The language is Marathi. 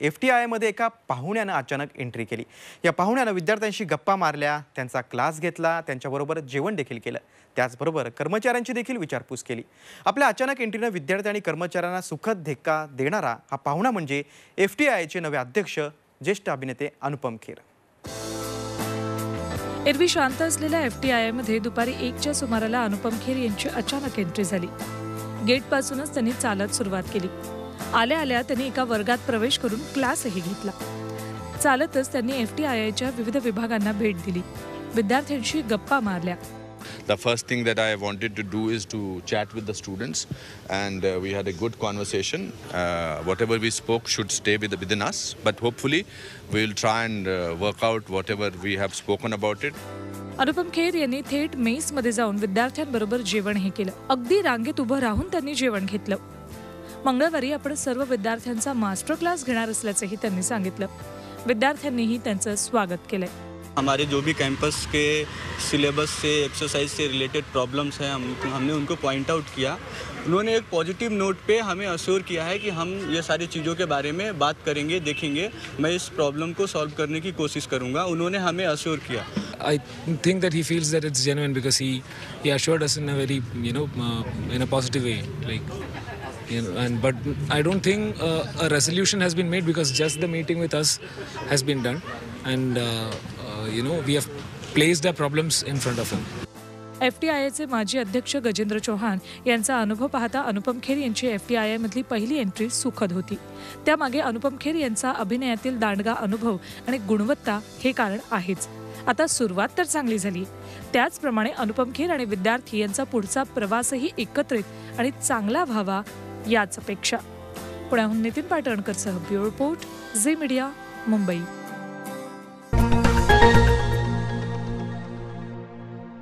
एफ टी आयमध्ये एका पाहुण्यानं अचानक एंट्री केली. या पाहुण्यानं विद्यार्थ्यांशी गप्पा मारल्या त्यांचा क्लास घेतला त्यांच्याबरोबर जेवण देखील केलं. त्याचबरोबर कर्मचाऱ्यांची देखील विचारपूस केली. आपल्या अचानक एंट्रीनं विद्यार्थी आणि कर्मचाऱ्यांना सुखद धक्का देणारा हा पाहुणा म्हणजे एफ टी आयचे नवे अध्यक्ष ज्येष्ठ अभिनेते अनुपम खेर. एरवी शांत असलेल्या एफ टी आयमध्ये दुपारी एकच्या सुमाराला अनुपम खेर यांची अचानक एंट्री झाली. गेटपासूनच त्यांनी चालत सुरुवात केली. आल्या आल्या त्यांनी एका वर्गात प्रवेश करून क्लासही घेतला चालतच त्यांनी एफ टी आय आयच्या विविध विभागांना भेट दिली विद्यार्थ्यांशी गप्पा मारल्या The first thing that I wanted to do is to chat with the students, and uh, we had a good conversation. Uh, whatever we spoke should stay with, within us, but hopefully, we'll try and uh, work out whatever we have spoken about it. Anupam Kher यांनी थेट मेसमध्ये जाऊन विद्यार्थ्यांबरोबर जेवण हे केलं अगदी रांगेत उभं राहून त्यांनी जेवण घेतलं मंगळवारी आपण सर्व विद्यार्थ्यांचा मास्टर क्लास घेणार असल्याचंही त्यांनी सांगितलं. विद्यार्थ्यांनीही त्यांचं स्वागत केलंय. हमारे जो भी कैंपस के सिलेबस से एक्सरसाइज से रिलेटेड प्रॉब्लम्स हैं हम हमने उनको पॉइंट आउट किया। उन्होंने एक पॉजिटिव नोट पे हमें अश्योर किया है कि हम ये सारी चीज़ों के बारे में बात करेंगे देखेंगे। मैं इस प्रॉब्लम को सॉल्व करने की कोशिश करूँगा। उन्होंने हमें अश्योर किया। I think that he feels that it's genuine because he he assured us in a very you know uh, in a positive way like you know and but I don't think uh, a resolution has been made because just the meeting with us has been done. And uh, uh, you know we have placed our problems in front of him. F T I आयचे माजी अध्यक्ष गजेंद्र चौहान यांचा अनुभव पाहता अनुपम खेर यांची एफ टी आय मधली पहिली एंट्री सुखद होती. त्यामागे अनुपम खेर यांचा अभिनयातील दांडगा अनुभव आणि गुणवत्ता हे कारण आहेच. आता सुरुवात तर चांगली झाली. त्याचप्रमाणे अनुपम खेर आणि विद्यार्थी यांचा पुढचा प्रवासही एकत्रित आणि चांगला व्हावा याच अपेक्षा पुण्याहून Nitin पाटणकरसह bureau report Zee media Mumbai.